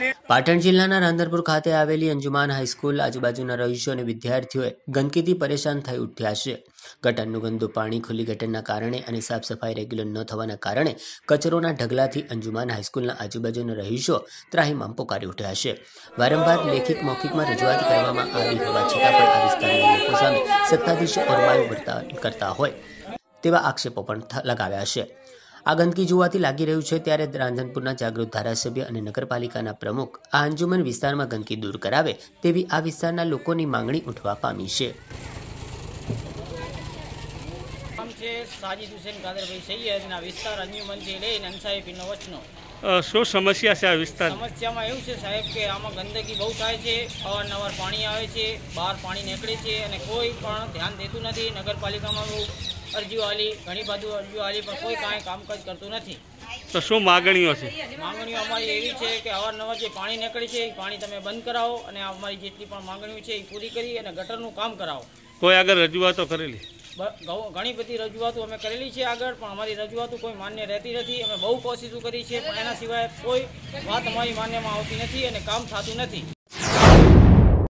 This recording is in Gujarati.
પાટણ જિલ્લાના રાંધનપુર ખાતે આવેલી અંજુમાન હાઈસ્કૂલ આજુબાજુના રહીશો અને વિદ્યાર્થીઓએ ગંદકીથી પરેશાન થઈ ઉઠ્યા છે. ગટરનું ગંદુ પાણી ખુલ્લી ગટરના કારણે અને સાફ સફાઈ રેગ્યુલર ન થવાના કારણે કચરોના ઢગલાથી અંજુમાન હાઈસ્કૂલના આજુબાજુના રહીશો ત્રાહીમામ પોકારી ઉઠ્યા છે. વારંવાર લેખિત મૌખિકમાં રજૂઆત કરવામાં આવી હોવા છતાં પણ આ વિસ્તારના લોકો સામે સત્તાધીશો ઓરમાયું કરતા હોય તેવા આક્ષેપો પણ લગાવ્યા છે. આ ગંદકી જોવાથી લાગી રહ્યું છે ત્યારે રાંધનપુરના જાગૃત ધારાસભ્ય અને નગરપાલિકાના પ્રમુખ આ અંજુમન વિસ્તારમાં ગંદકી દૂર કરાવે તેવી આ વિસ્તારના લોકોની માંગણી ઉઠવા પામી છે. સાજીદ હુસેન કાદરભાઈ સૈયદના વિસ્તાર અંજુમનથી લઈને અંસાઈ પીનો વચનો. શું સમસ્યા છે આ વિસ્તાર સમસ્યામાં એવું છે સાહેબ કે આમાં ગંદકી બહુ થાય છે અવારનવાર પાણી આવે છે બહાર પાણી નીકળે છે અને કોઈ પણ ધ્યાન દેતું નથી. નગરપાલિકામાં બહુ અરજીઓ આલી ઘણી બધું અરજીઓ આલી પણ કોઈ કાંઈ કામકાજ કરતું નથી. તો શું માગણીઓ છે? માંગણીઓ અમારી એવી છે કે અવારનવાર જે પાણી નીકળે છે એ પાણી તમે બંધ કરાવો અને અમારી જેટલી પણ માંગણીઓ છે એ પૂરી કરી અને ગટરનું કામ કરાવો. કોઈ આગળ રજૂઆતો કરેલી? ઘણી બધી રજૂઆતો અમે કરેલી છે આગળ, પણ અમારી રજૂઆતો કોઈ માન્ય રહેતી નથી. અમે બહુ કોશિશો કરી છે, પણ એના સિવાય કોઈ વાત અમારી માન્યમાં આવતી નથી અને કામ થતું નથી.